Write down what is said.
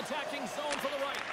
attacking zone for the right.